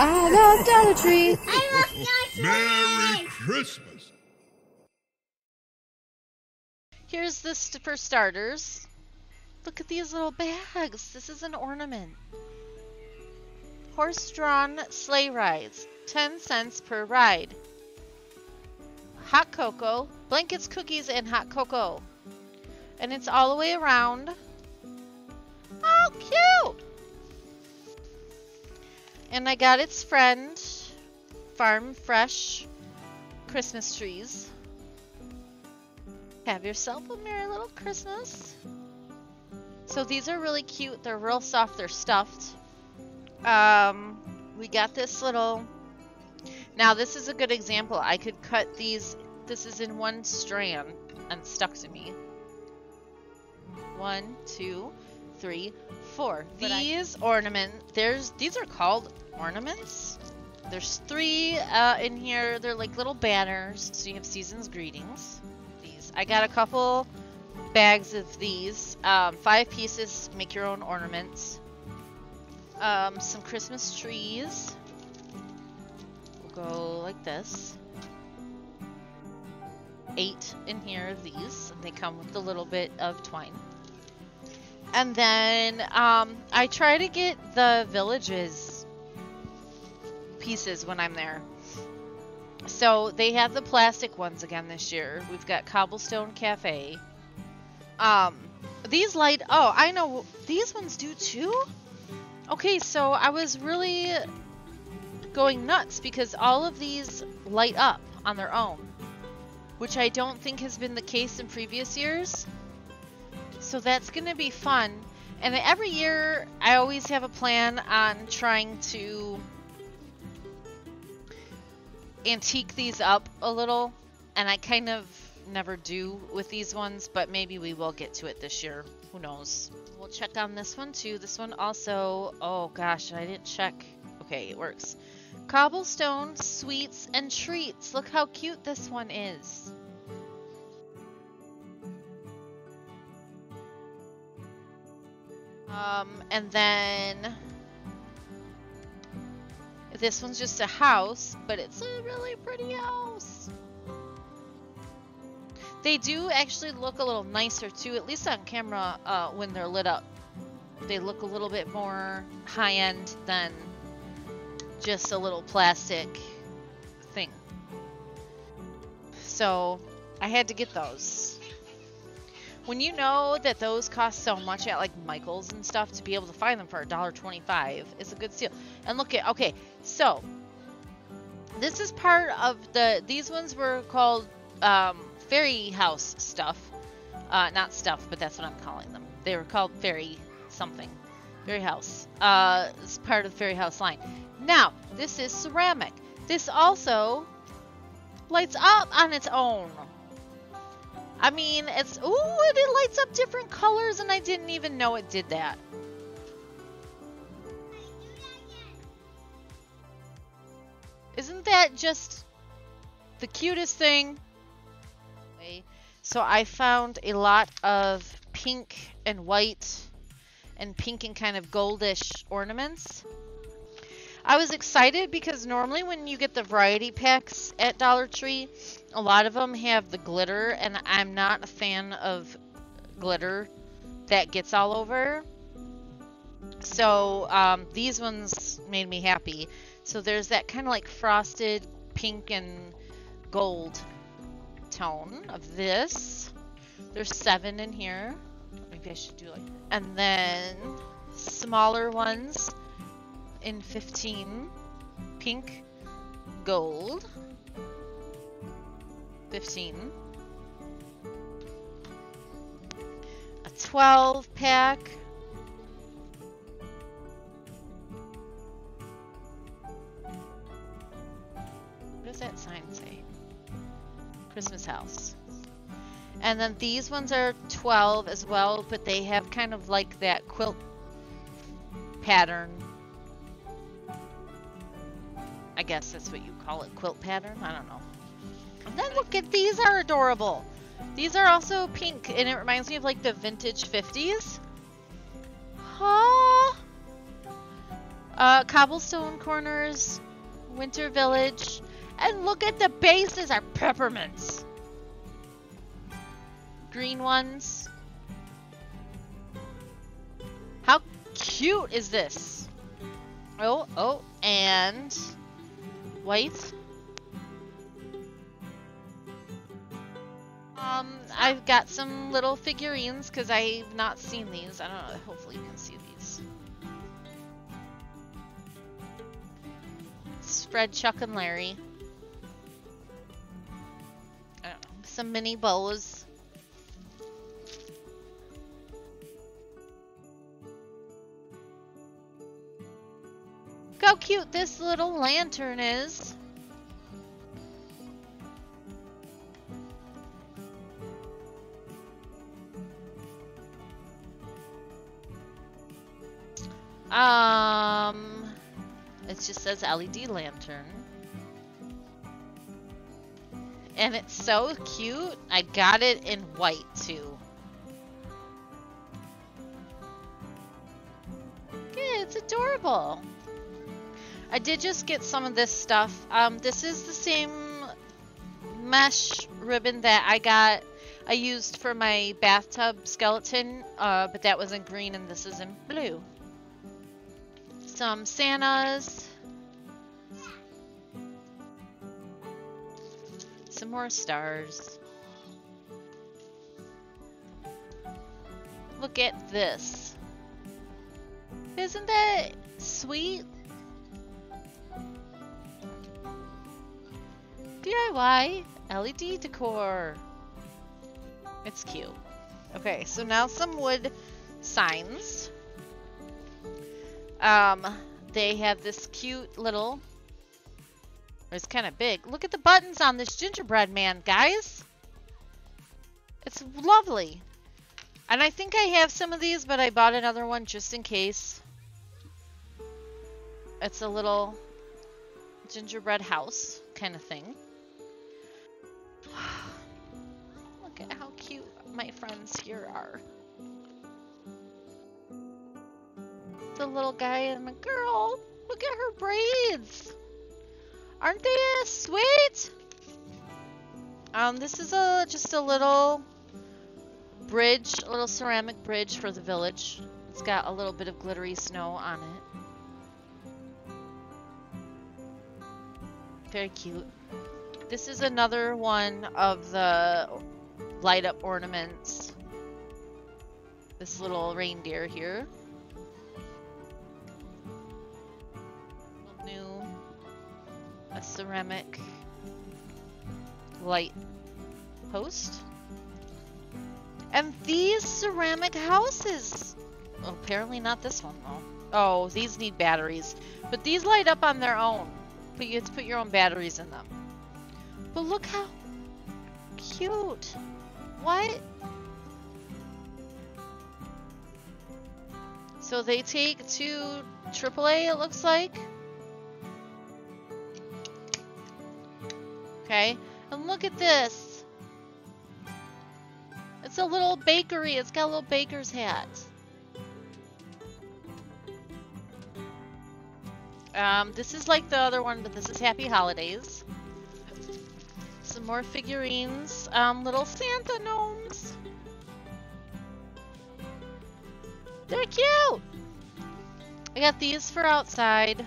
I love Dollar Tree. I love Gosling. Merry Christmas. Here's this for starters. Look at these little bags. This is an ornament. Horse-drawn sleigh rides, 10 cents per ride. Hot cocoa, blankets, cookies, and hot cocoa. And it's all the way around. Cute! And I got its friend, Farm Fresh Christmas trees. Have yourself a merry little Christmas. So these are really cute. They're real soft. They're stuffed. Um, we got this little. Now this is a good example. I could cut these. This is in one strand and stuck to me. One, two, three, four. But I- These ornament. There's these are called ornaments. There's three uh, in here. They're like little banners. So you have season's greetings. These. I got a couple bags of these. Um, five pieces. Make your own ornaments. Um, some Christmas trees. We'll go like this. Eight in here of these. And they come with a little bit of twine. And then um, I try to get the villages pieces when I'm there. So they have the plastic ones again this year. We've got Cobblestone Cafe. Um, these light. Oh, I know these ones do too. Okay, so I was really going nuts because all of these light up on their own, which I don't think has been the case in previous years. So that's going to be fun. And every year, I always have a plan on trying to antique these up a little. And I kind of never do with these ones, but maybe we will get to it this year. Who knows? We'll check on this one too. This one also, oh gosh, I didn't check. Okay, it works. Cobblestone, sweets, and treats. Look how cute this one is. Um, and then this one's just a house, but it's a really pretty house. They do actually look a little nicer too, at least on camera uh, when they're lit up. They look a little bit more high end than just a little plastic thing. So I had to get those. When you know that those cost so much at like Michael's and stuff, to be able to find them for $1.25 is a good steal. And look at, okay, so this is part of the, these ones were called um, fairy house stuff. Uh, not stuff, but that's what I'm calling them. They were called fairy something. Fairy house. Uh, it's part of the fairy house line. Now, this is ceramic. This also lights up on its own. I mean, it's ooh, it lights up different colors, and I didn't even know it did that. Isn't that just the cutest thing? So I found a lot of pink and white and pink and kind of goldish ornaments. I was excited because normally when you get the variety packs at Dollar Tree, a lot of them have the glitter, and I'm not a fan of glitter that gets all over. So um, these ones made me happy. So there's that kind of like frosted pink and gold tone of this. There's seven in here. Maybe I should do like And then smaller ones in 15. Pink, gold. 15. A 12 pack. What does that sign say? Christmas house. And then these ones are 12 as well, but they have kind of like that quilt pattern. I guess that's what you call it, quilt pattern? I don't know. Then look at these are adorable. These are also pink, and it reminds me of like the vintage 50s. Huh? Uh, cobblestone corners, winter village, and look at the bases are peppermints. Green ones. How cute is this? Oh, oh, and white. Um, I've got some little figurines because I've not seen these. I don't know. Hopefully you can see these. Fred, Chuck, and Larry. Know. Some mini bows. Look how cute this little lantern is. Um, it just says LED lantern. And it's so cute. I got it in white too. Yeah, it's adorable. I did just get some of this stuff. Um, this is the same mesh ribbon that I got. I used for my bathtub skeleton, uh, but that was in green and this is in blue. Some Santas. Some more stars. Look at this. Isn't that sweet? DIY LED decor. It's cute. Okay, so now some wood signs. Um, they have this cute little. It's kind of big. Look at the buttons on this gingerbread man, guys. It's lovely. And I think I have some of these, but I bought another one just in case. It's a little gingerbread house kind of thing. Look at how cute my friends here are. The little guy and the girl. Look at her braids. Aren't they sweet? Um, this is a just a little bridge, a little ceramic bridge for the village. It's got a little bit of glittery snow on it. Very cute. This is another one of the light up ornaments. This little reindeer here. Ceramic light post. And these ceramic houses. Oh, apparently not this one though. Oh, these need batteries. But these light up on their own. But you have to put your own batteries in them. But look how cute. What? So they take two AAA, it looks like. Okay, and look at this. It's a little bakery. It's got a little baker's hat. Um, this is like the other one, but this is Happy Holidays. Some more figurines. Um, little Santa gnomes. They're cute. I got these for outside.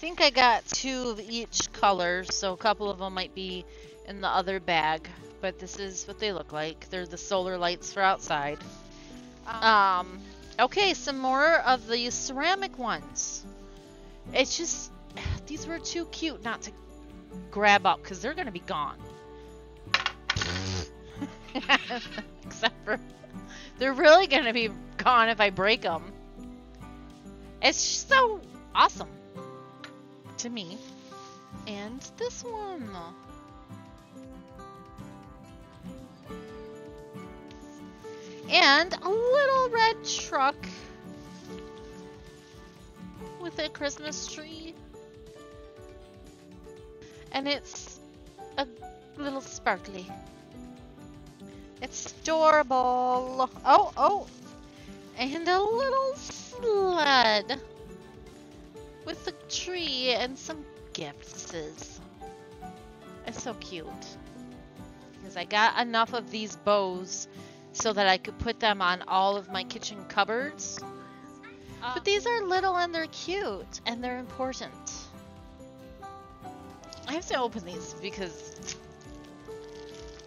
Think I got two of each color, so a couple of them might be in the other bag. But this is what they look like. They're the solar lights for outside. Um, okay, some more of the ceramic ones. It's just, these were too cute not to grab up because they're going to be gone. Except for, they're really going to be gone if I break them. It's just so awesome to me. And this one. And a little red truck with a Christmas tree. And it's a little sparkly. It's adorable. Oh, oh. And a little sled with a tree and some gifts. It's so cute. Because I got enough of these bows so that I could put them on all of my kitchen cupboards. But these are little and they're cute and they're important. I have to open these because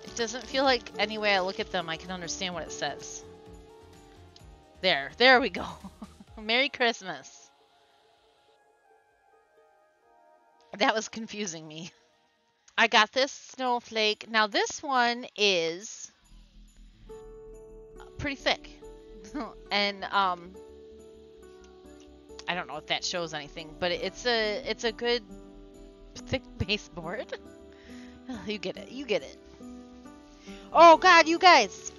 it doesn't feel like any way I look at them I can understand what it says. There, there we go. Merry Christmas. That was confusing me. I got this snowflake. Now this one is pretty thick. and um I don't know if that shows anything, but it's a it's a good thick baseboard. you get it. You get it. Oh god, you guys.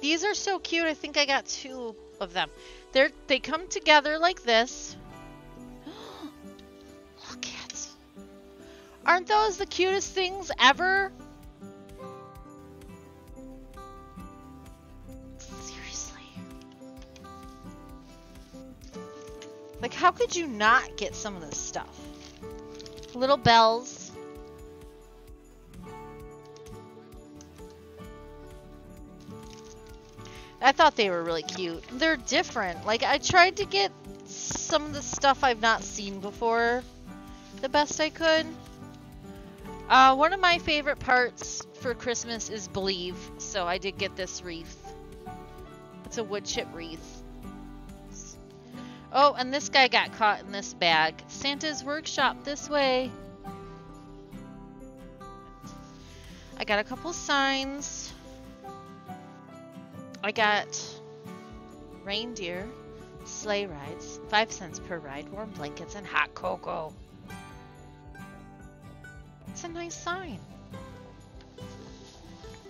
These are so cute. I think I got two of them. They're they come together like this. Aren't those the cutest things ever? Seriously. Like how could you not get some of this stuff? Little bells. I thought they were really cute. They're different. Like, I tried to get some of the stuff I've not seen before the best I could. Uh, one of my favorite parts for Christmas is Believe, so I did get this wreath. It's a wood chip wreath. Oh, and this guy got caught in this bag. Santa's workshop this way. I got a couple signs. I got reindeer, sleigh rides, five cents per ride, warm blankets, and hot cocoa. It's a nice sign.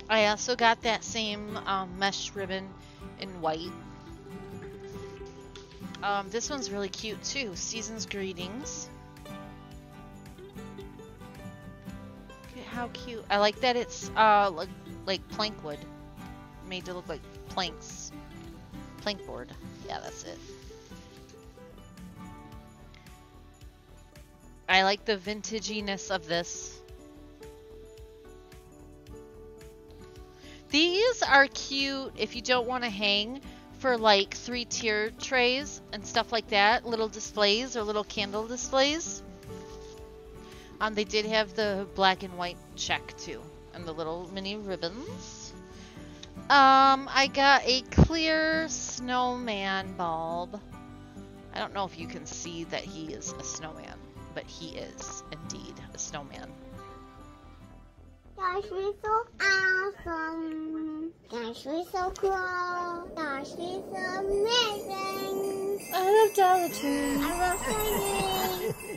I also got that same um, mesh ribbon in white. Um, this one's really cute too. Season's greetings. Look at how cute. I like that it's uh like, like plank wood. Made to look like planks. Plank board. Yeah, that's it. I like the vintaginess of this. These are cute if you don't want to hang for like three tier trays and stuff like that. Little displays or little candle displays. Um, they did have the black and white check too. And the little mini ribbons. Um, I got a clear snowman bulb. I don't know if you can see that he is a snowman, but he is indeed a snowman. Gosh, we're so awesome. Gosh, we're so cool. Gosh, we're so amazing. I love Dollar Tree. I love singing.